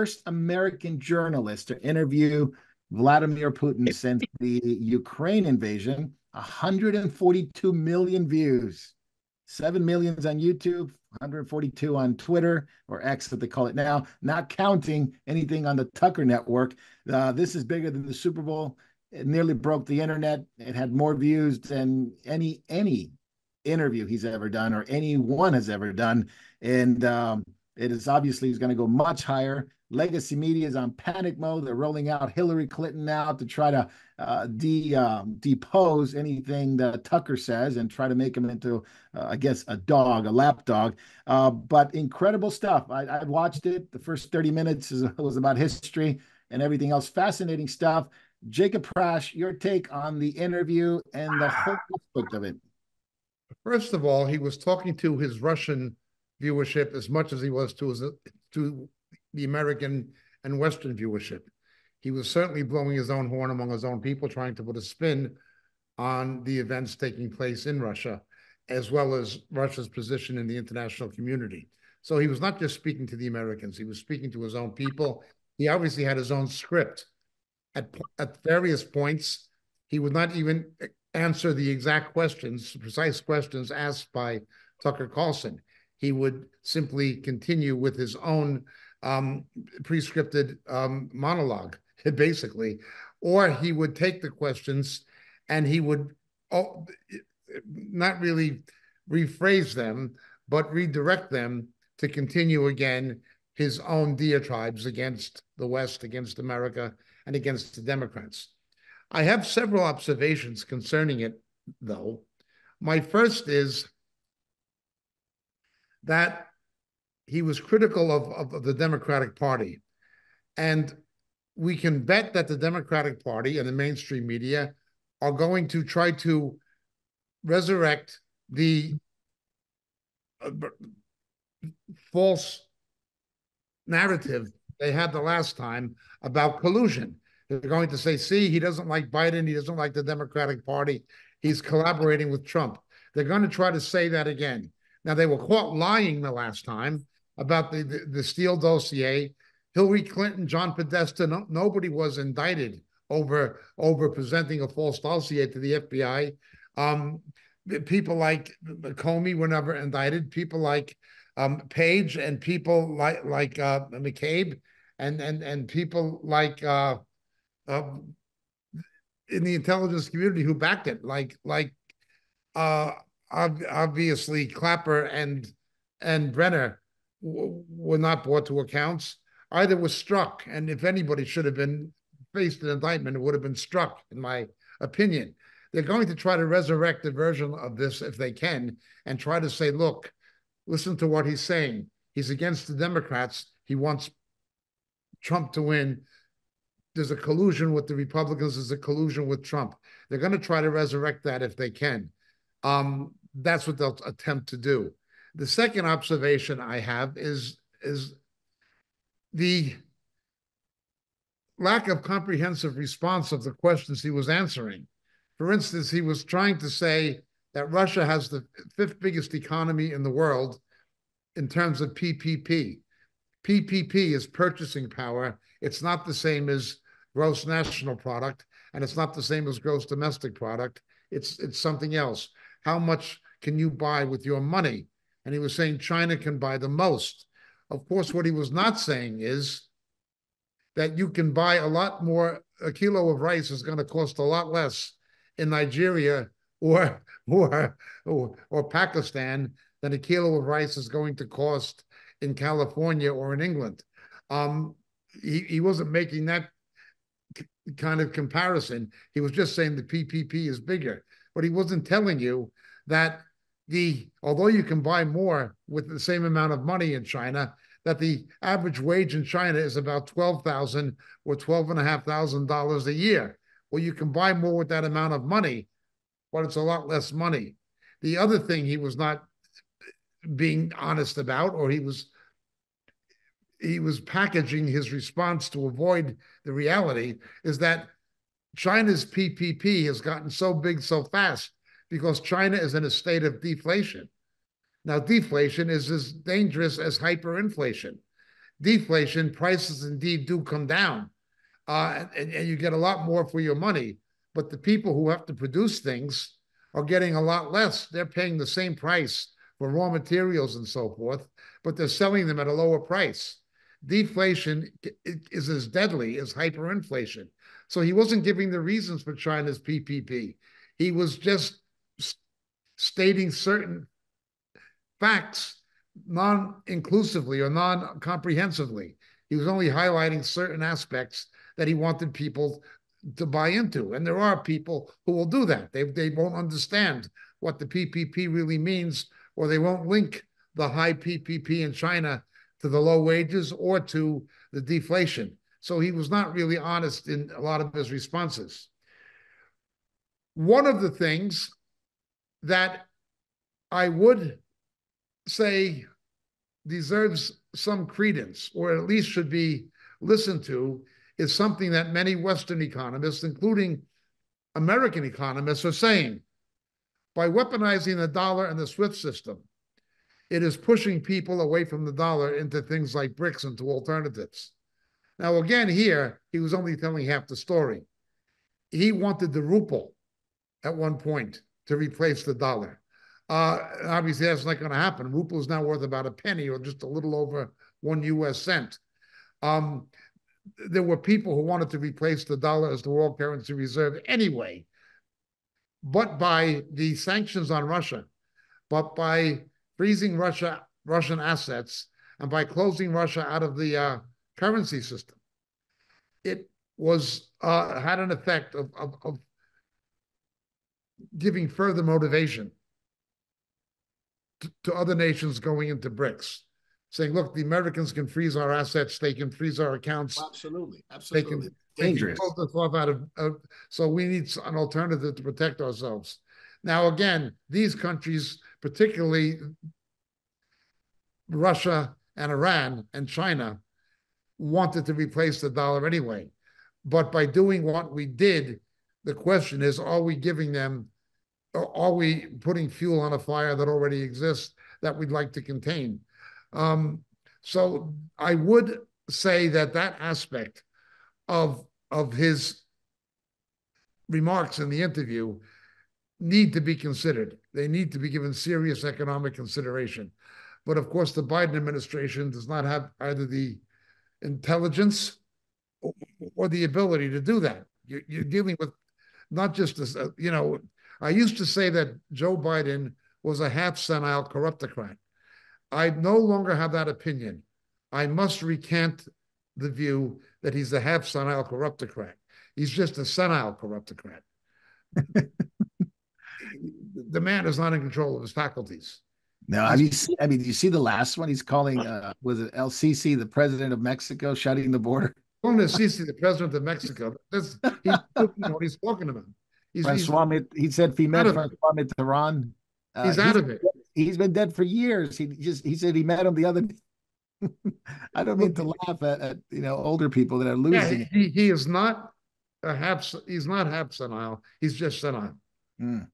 first American journalist to interview Vladimir Putin since the Ukraine invasion. 142 million views, 7 millions on YouTube, 142 on Twitter or X that they call it now, not counting anything on the Tucker network. Uh, this is bigger than the Super Bowl. It nearly broke the internet. It had more views than any any interview he's ever done or anyone has ever done. And um, it is obviously he's going to go much higher. Legacy media is on panic mode. They're rolling out Hillary Clinton now to try to uh, de um, depose anything that Tucker says and try to make him into, uh, I guess, a dog, a lap dog. Uh, but incredible stuff. I, I, watched it. The first 30 minutes is, was about history and everything else. Fascinating stuff. Jacob Prasch, your take on the interview and the whole aspect of it. First of all, he was talking to his Russian viewership as much as he was to to the American and Western viewership. He was certainly blowing his own horn among his own people, trying to put a spin on the events taking place in Russia, as well as Russia's position in the international community. So he was not just speaking to the Americans, he was speaking to his own people. He obviously had his own script. At, at various points, he would not even answer the exact questions, precise questions asked by Tucker Carlson. He would simply continue with his own um, prescripted um, monologue, basically, or he would take the questions and he would oh, not really rephrase them, but redirect them to continue again his own diatribes against the West, against America, and against the Democrats. I have several observations concerning it, though. My first is that he was critical of, of, of, the Democratic Party. And we can bet that the Democratic Party and the mainstream media are going to try to resurrect the uh, false narrative they had the last time about collusion. They're going to say, see, he doesn't like Biden. He doesn't like the Democratic Party. He's collaborating with Trump. They're going to try to say that again. Now, they were caught lying the last time about the, the, the Steele dossier. Hillary Clinton, John Podesta, no, nobody was indicted over, over presenting a false dossier to the FBI. Um, people like Comey were never indicted. People like um, Page and people like like uh, McCabe and and and people like uh, uh, in the intelligence community who backed it, like like uh, ob- obviously Clapper and and Brennan were not brought to accounts. Either was Strzok, and if anybody should have been faced an indictment, it would have been Strzok, in my opinion. They're going to try to resurrect a version of this if they can, and try to say, look, listen to what he's saying. He's against the Democrats. He wants Trump to win there's a collusion with the Republicans, there's a collusion with Trump. They're going to try to resurrect that if they can. Um, that's what they'll attempt to do. The second observation I have is is the lack of comprehensive response of the questions he was answering. For instance, he was trying to say that Russia has the fifth biggest economy in the world in terms of PPP. PPP is purchasing power. It's not the same as gross national product, and it's not the same as gross domestic product. It's it's something else. How much can you buy with your money? And he was saying China can buy the most. Of course, what he was not saying is that you can buy a lot more. A kilo of rice is going to cost a lot less in Nigeria or or or, Pakistan than a kilo of rice is going to cost in California or in England. Um, he, he wasn't making that kind of comparison. He was just saying the PPP is bigger, but he wasn't telling you that the although you can buy more with the same amount of money in China, that the average wage in China is about twelve thousand or twelve and a half thousand dollars a year. Well, you can buy more with that amount of money, but it's a lot less money. The other thing he was not being honest about, or he was he was packaging his response to avoid the reality is that China's PPP has gotten so big so fast because China is in a state of deflation. Now, deflation is as dangerous as hyperinflation. deflation, prices indeed do come down, uh, and, and you get a lot more for your money. But the people who have to produce things are getting a lot less. They're paying the same price for raw materials and so forth, but they're selling them at a lower price. Deflation is as deadly as hyperinflation. So he wasn't giving the reasons for China's PPP. He was just stating certain facts non-inclusively or non-comprehensively. He was only highlighting certain aspects that he wanted people to buy into. And there are people who will do that. They, they won't understand what the PPP really means, or they won't link the high PPP in China to the low wages or to the deflation. So he was not really honest in a lot of his responses. One of the things that I would say deserves some credence, or at least should be listened to, is something that many Western economists, including American economists, are saying. By weaponizing the dollar and the SWIFT system, it is pushing people away from the dollar into things like BRICS and to alternatives. Now, again, here, he was only telling half the story. He wanted the ruble at one point to replace the dollar. Uh, obviously, that's not going to happen. Ruble is now worth about a penny or just a little over one US cent. Um, there were people who wanted to replace the dollar as the world currency reserve anyway. But by the sanctions on Russia, but by freezing Russia Russian assets and by closing Russia out of the uh, currency system, it was uh, had an effect of, of, of giving further motivation to, to other nations going into BRICS saying, look, the Americans can freeze our assets, they can freeze our accounts. Absolutely, absolutely. They can, Dangerous. They can pull out of, uh, so we need an alternative to protect ourselves. Now, again, these countries, particularly Russia and Iran and China, wanted to replace the dollar anyway. But by doing what we did, the question is, are we giving them are we putting fuel on a fire that already exists that we'd like to contain? Um, so I would say that that aspect of of his remarks in the interview need to be considered. They need to be given serious economic consideration. But of course, the Biden administration does not have either the intelligence or the ability to do that. You're, dealing with not just this, uh, you know, I used to say that Joe Biden was a half senile corruptocrat. I no longer have that opinion. I must recant the view that he's a half senile corruptocrat. He's just a senile corruptocrat. the man is not in control of his faculties. No, have you seen? I mean, do you see the last one? He's calling, uh, was it El Sisi, the president of Mexico, shutting the border? El Sisi, the president of Mexico. That's, he, you know what he's talking about. He's, Francois, he's, he said he met Francois Mitterrand. Uh, he's out of it. He's been dead for years. He just he said he met him the other day. I don't mean to laugh at, at, you know older people that are losing. Yeah, he, he is not a half. He's not half senile. He's just senile. Mm.